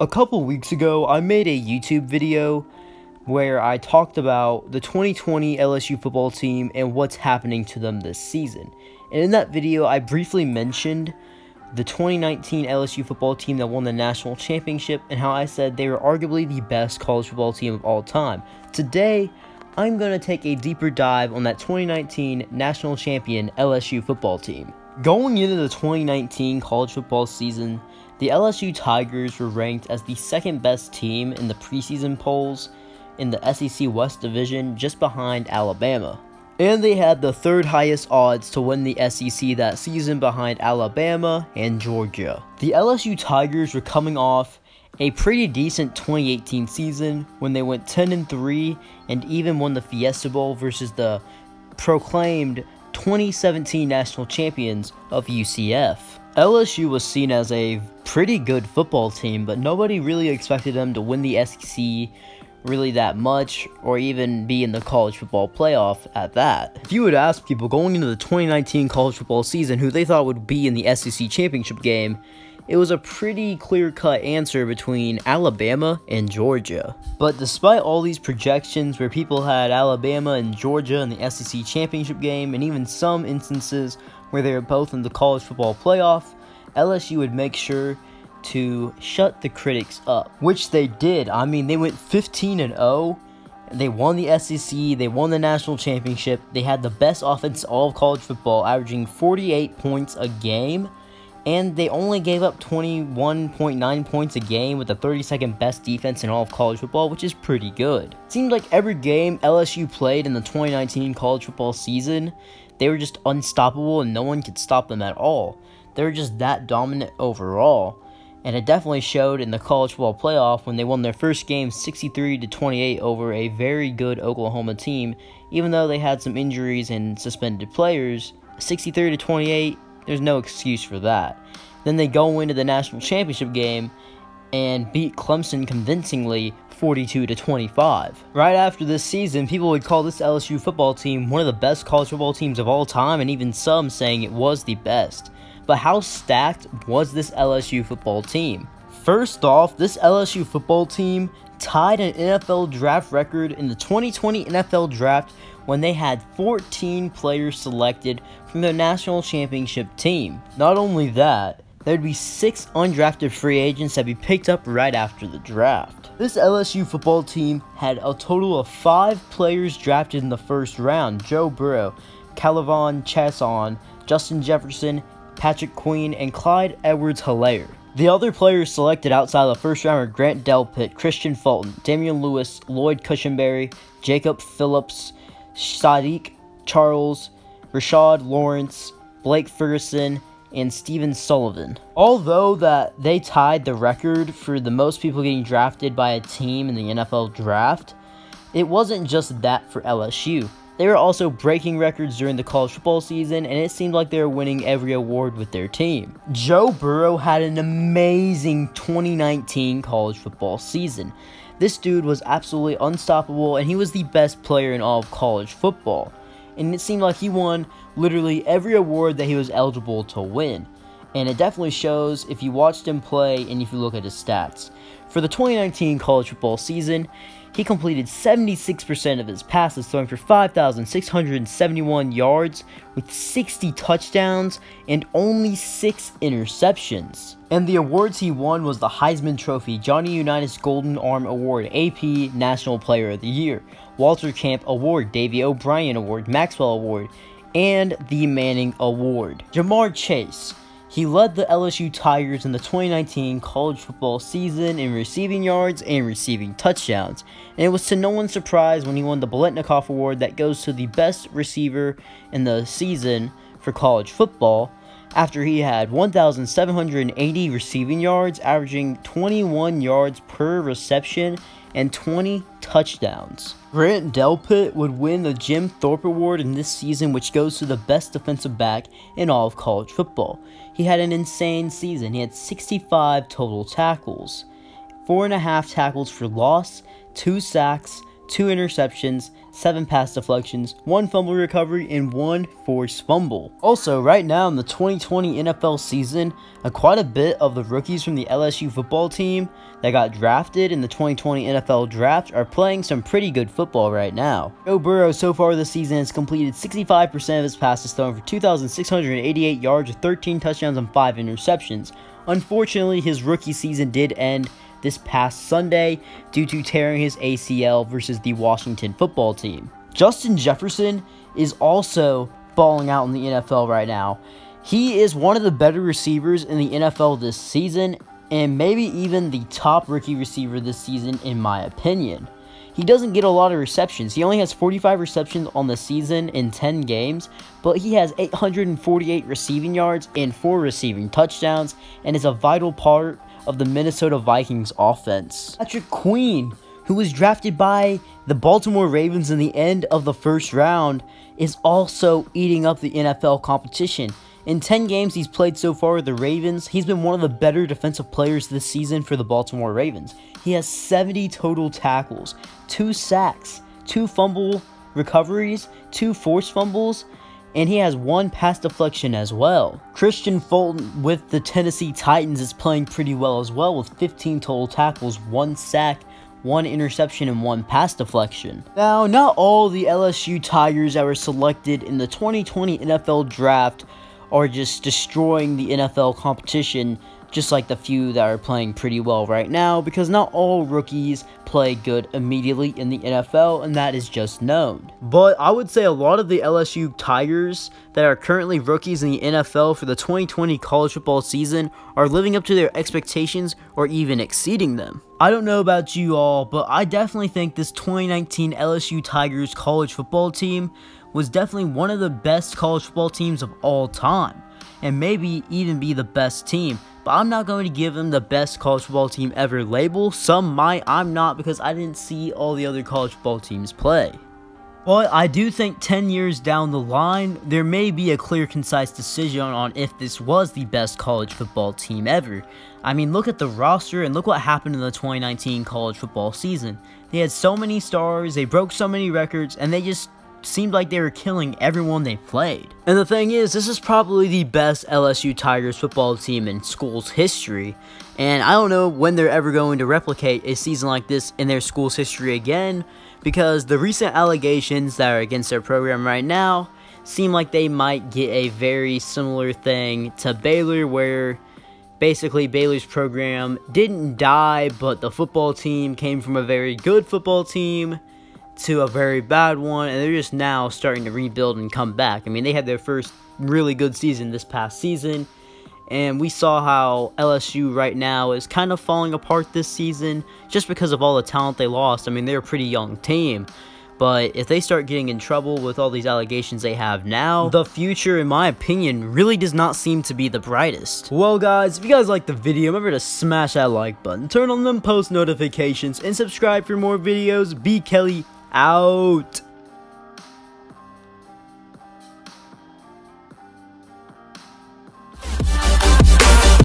A couple weeks ago, I made a YouTube video where I talked about the 2020 LSU football team and what's happening to them this season. And in that video, I briefly mentioned the 2019 LSU football team that won the national championship and how I said they were arguably the best college football team of all time. Today, I'm going to take a deeper dive on that 2019 national champion LSU football team. Going into the 2019 college football season, the LSU Tigers were ranked as the second best team in the preseason polls in the SEC West Division just behind Alabama. And they had the third highest odds to win the SEC that season behind Alabama and Georgia. The LSU Tigers were coming off a pretty decent 2018 season when they went 10 and 3 and even won the Fiesta Bowl versus the proclaimed 2017 national champions of UCF. LSU was seen as a pretty good football team, but nobody really expected them to win the SEC really that much or even be in the college football playoff at that. If you would ask people going into the 2019 college football season who they thought would be in the SEC championship game, it was a pretty clear-cut answer between Alabama and Georgia. But despite all these projections where people had Alabama and Georgia in the SEC championship game and even some instances where they were both in the college football playoff, LSU would make sure to shut the critics up, which they did. I mean, they went 15 and 0. They won the SEC, they won the national championship. They had the best offense all of college football, averaging 48 points a game. And they only gave up 21.9 points a game with the 32nd best defense in all of college football, which is pretty good. It seemed like every game LSU played in the 2019 college football season, they were just unstoppable and no one could stop them at all. They were just that dominant overall and it definitely showed in the college football playoff when they won their first game 63 to 28 over a very good Oklahoma team even though they had some injuries and suspended players 63 to 28 there's no excuse for that then they go into the national championship game and beat Clemson convincingly 42 to 25. Right after this season, people would call this LSU football team one of the best college football teams of all time and even some saying it was the best. But how stacked was this LSU football team? First off, this LSU football team tied an NFL draft record in the 2020 NFL draft when they had 14 players selected from their national championship team. Not only that, there'd be six undrafted free agents that be picked up right after the draft. This LSU football team had a total of five players drafted in the first round Joe Burrow, K'Lavon Chaisson, Justin Jefferson, Patrick Queen, and Clyde Edwards Helaire. The other players selected outside the first round are Grant Delpit, Kristian Fulton, Damien Lewis, Lloyd Cushenberry, Jacob Phillips, Saahdiq Charles, Rashard Lawrence, Blake Ferguson, and Stephen Sullivan. Although that they tied the record for the most people getting drafted by a team in the NFL draft, it wasn't just that for LSU. They were also breaking records during the college football season, and it seemed like they were winning every award with their team. Joe Burrow had an amazing 2019 college football season. This dude was absolutely unstoppable, and he was the best player in all of college football. And it seemed like he won literally every award that he was eligible to win. And it definitely shows if you watched him play and if you look at his stats. For the 2019 college football season, he completed 76% of his passes, throwing for 5,671 yards with 60 touchdowns and only 6 interceptions. And the awards he won was the Heisman Trophy, Johnny Unitas Golden Arm Award, AP National Player of the Year, Walter Camp Award, Davy O'Brien Award, Maxwell Award, and the Manning Award. Ja'Marr Chase he led the LSU Tigers in the 2019 college football season in receiving yards and receiving touchdowns, and it was to no one's surprise when he won the Biletnikoff Award that goes to the best receiver in the season for college football after he had 1,780 receiving yards, averaging 21 yards per reception and 20 touchdowns. Grant Delpit would win the Jim Thorpe Award in this season, which goes to the best defensive back in all of college football. He had an insane season. He had 65 total tackles, four and a half tackles for loss, two sacks, 2 interceptions, 7 pass deflections, 1 fumble recovery, and 1 forced fumble. Also, right now in the 2020 NFL season, uh, quite a bit of the rookies from the LSU football team that got drafted in the 2020 NFL draft are playing some pretty good football right now. Joe Burrow so far this season has completed 65% of his passes thrown for 2,688 yards with 13 touchdowns and 5 interceptions. Unfortunately, his rookie season did end this past Sunday due to tearing his ACL versus the Washington football team. Justin Jefferson is also balling out in the NFL right now. He is one of the better receivers in the NFL this season, and maybe even the top rookie receiver this season, in my opinion. He doesn't get a lot of receptions. He only has 45 receptions on the season in 10 games, but he has 848 receiving yards and 4 receiving touchdowns and is a vital part of the Minnesota Vikings offense. Patrick Queen, who was drafted by the Baltimore Ravens in the end of the first round, is also eating up the NFL competition. In 10 games he's played so far with the Ravens, he's been one of the better defensive players this season for the Baltimore Ravens. He has 70 total tackles, 2 sacks, 2 fumble recoveries, 2 forced fumbles, and he has one pass deflection as well. Kristian Fulton with the Tennessee Titans is playing pretty well as well with 15 total tackles, 1 sack, one interception, and one pass deflection. Now, not all the LSU Tigers that were selected in the 2020 NFL Draft are just destroying the NFL competition just like the few that are playing pretty well right now, because not all rookies play good immediately in the NFL, and that is just known. But I would say a lot of the LSU Tigers that are currently rookies in the NFL for the 2020 college football season are living up to their expectations or even exceeding them. I don't know about you all, but I definitely think this 2019 LSU Tigers college football team was definitely one of the best college football teams of all time, and maybe even be the best team. But I'm not going to give them the best college football team ever label. Some might, I'm not because I didn't see all the other college football teams play. But I do think 10 years down the line, there may be a clear, concise decision on if this was the best college football team ever. I mean, look at the roster and look what happened in the 2019 college football season. They had so many stars, they broke so many records, and they just seemed like they were killing everyone they played. And the thing is, this is probably the best LSU Tigers football team in school's history. And I don't know when they're ever going to replicate a season like this in their school's history again, because the recent allegations that are against their program right now seem like they might get a very similar thing to Baylor, where basically Baylor's program didn't die, but the football team came from a very good football team to a very bad one, and they're just now starting to rebuild and come back. I mean, they had their first really good season this past season, and we saw how LSU right now is kind of falling apart this season just because of all the talent they lost. I mean, they're a pretty young team. But if they start getting in trouble with all these allegations they have now, the future, in my opinion, really does not seem to be the brightest. Well guys, if you guys liked the video, remember to smash that like button, turn on them post notifications, and subscribe for more videos. B Kelly out.